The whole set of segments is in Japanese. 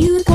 you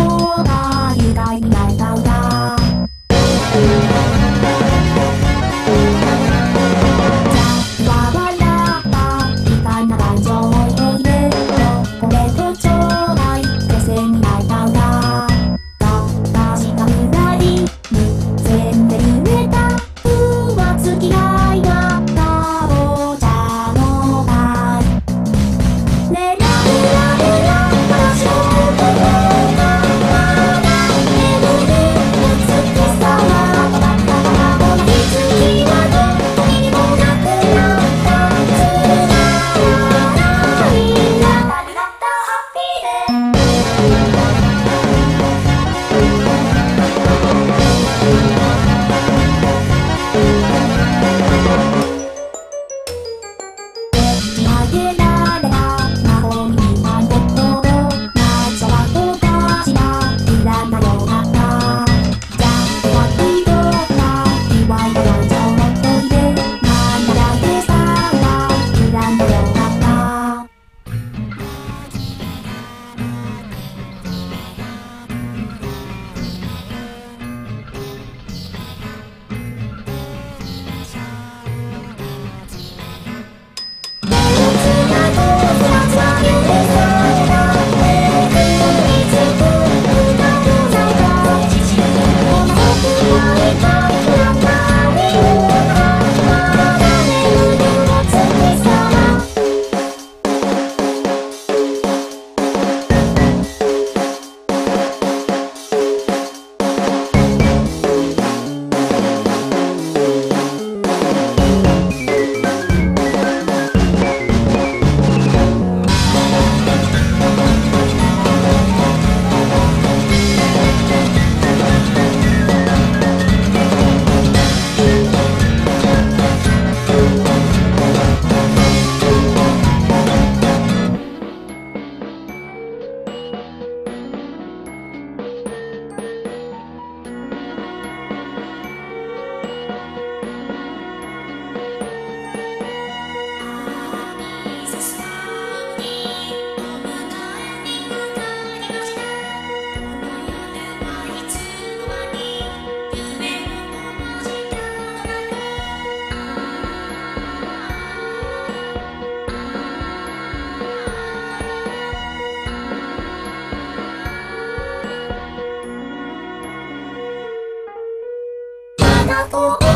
なとう。